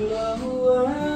blow up.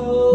hope.